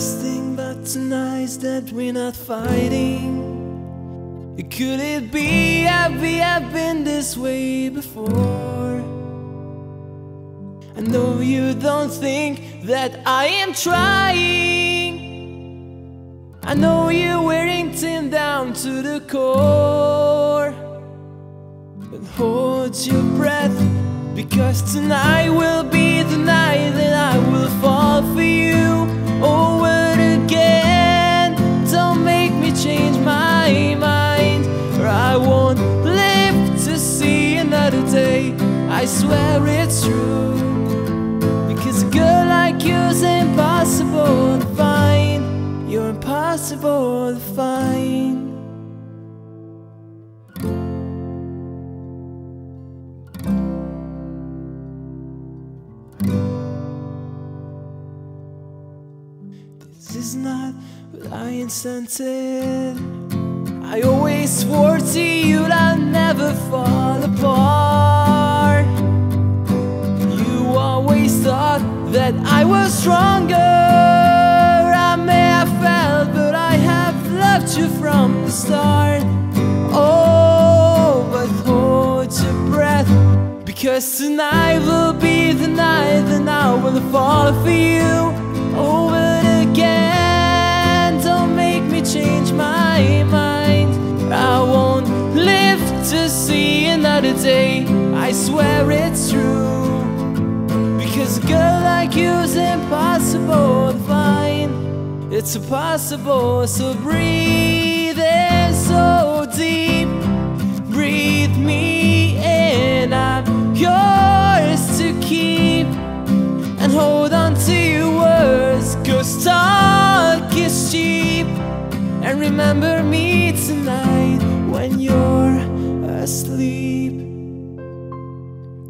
Thing about tonight is that we're not fighting. Could it be have we have been this way before? I know you don't think that I am trying. I know you're wearing tin down to the core. But hold your breath, because tonight will be the night I swear it's true. Because a girl like you's impossible to find. You're impossible to find. This is not what I intended. I always swore to you that I'd never fall apart. That I was stronger. I may have failed, but I have loved you from the start. Oh, but hold your breath. Because tonight will be the night that I will fall for you over again. Don't make me change my mind. I won't live to see another day. I swear it's true. Like you's impossible to find. It's impossible, so breathe in so deep. Breathe me in, I'm yours to keep. And hold on to your words, cause talk is cheap. And remember me tonight when you're asleep.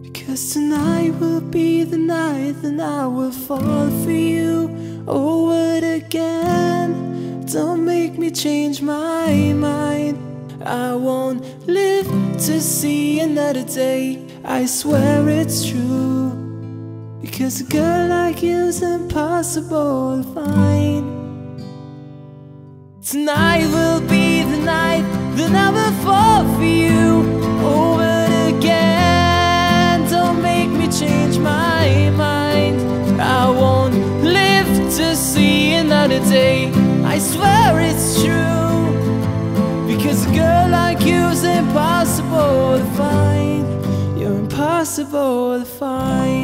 Because tonight will that I will fall for you over again. Don't make me change my mind. I won't live to see another day. I swear it's true. Because a girl like you's impossible to find. Tonight will be the night that I will swear it's true. Because a girl like you's impossible to find. You're impossible to find.